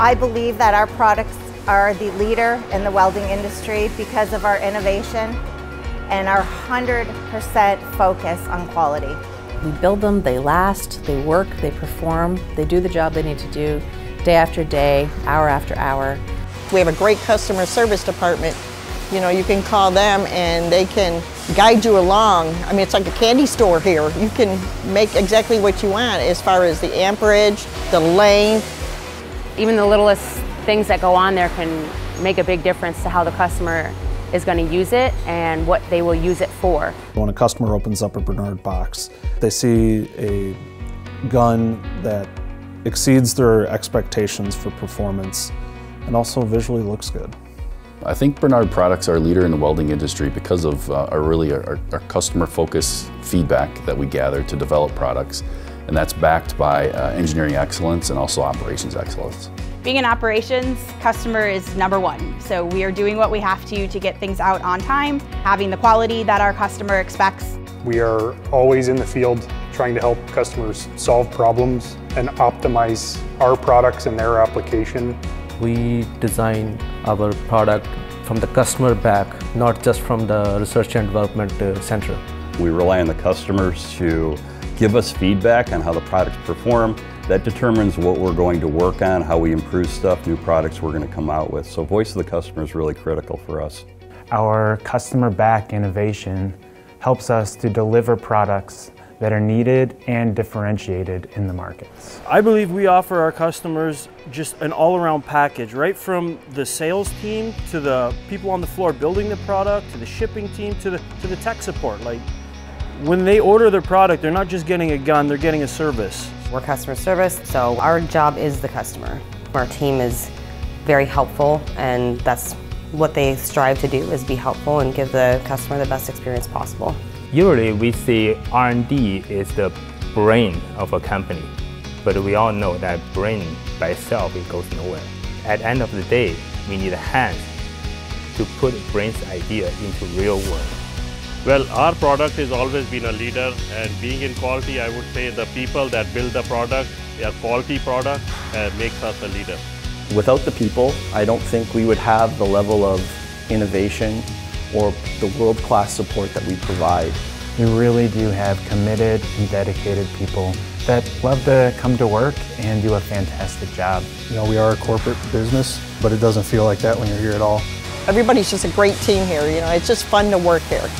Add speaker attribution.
Speaker 1: I believe that our products are the leader in the welding industry because of our innovation and our 100% focus on quality.
Speaker 2: We build them, they last, they work, they perform, they do the job they need to do day after day, hour after hour.
Speaker 3: We have a great customer service department. You know, you can call them and they can guide you along. I mean, it's like a candy store here. You can make exactly what you want as far as the amperage, the length.
Speaker 4: Even the littlest things that go on there can make a big difference to how the customer is going to use it and what they will use it for.
Speaker 5: When a customer opens up a Bernard box, they see a gun that exceeds their expectations for performance and also visually looks good.
Speaker 6: I think Bernard products are a leader in the welding industry because of uh, our really our, our customer focus feedback that we gather to develop products and that's backed by uh, engineering excellence and also operations excellence.
Speaker 7: Being in operations, customer is number one. So we are doing what we have to to get things out on time, having the quality that our customer expects.
Speaker 8: We are always in the field trying to help customers solve problems and optimize our products and their application.
Speaker 9: We design our product from the customer back, not just from the research and development uh, center.
Speaker 10: We rely on the customers to give us feedback on how the products perform. That determines what we're going to work on, how we improve stuff, new products we're going to come out with. So voice of the customer is really critical for us.
Speaker 11: Our customer back innovation helps us to deliver products that are needed and differentiated in the markets.
Speaker 12: I believe we offer our customers just an all-around package, right from the sales team to the people on the floor building the product, to the shipping team, to the, to the tech support. Like when they order their product, they're not just getting a gun, they're getting a service.
Speaker 2: We're customer service, so our job is the customer. Our team is very helpful and that's what they strive to do is be helpful and give the customer the best experience possible.
Speaker 13: Usually we see R&D is the brain of a company, but we all know that brain by itself it goes nowhere. At the end of the day, we need hands to put brain's idea into real world.
Speaker 14: Well, our product has always been a leader and being in quality, I would say the people that build the product, their quality product uh, makes us a leader.
Speaker 15: Without the people, I don't think we would have the level of innovation or the world-class support that we provide.
Speaker 11: We really do have committed and dedicated people that love to come to work and do a fantastic job.
Speaker 5: You know, we are a corporate business, but it doesn't feel like that when you're here at all.
Speaker 3: Everybody's just a great team here, you know, it's just fun to work here.